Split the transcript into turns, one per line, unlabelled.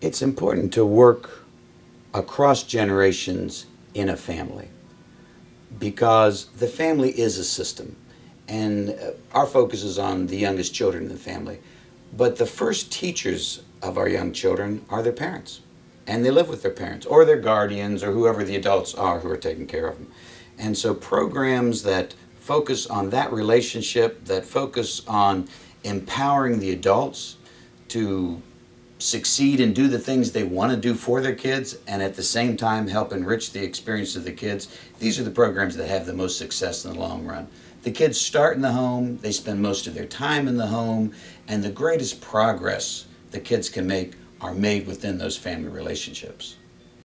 It's important to work across generations in a family because the family is a system. And uh, our focus is on the youngest children in the family. But the first teachers of our young children are their parents. And they live with their parents or their guardians or whoever the adults are who are taking care of them. And so programs that focus on that relationship, that focus on empowering the adults to succeed and do the things they want to do for their kids and at the same time help enrich the experience of the kids, these are the programs that have the most success in the long run. The kids start in the home, they spend most of their time in the home, and the greatest progress the kids can make are made within those family relationships.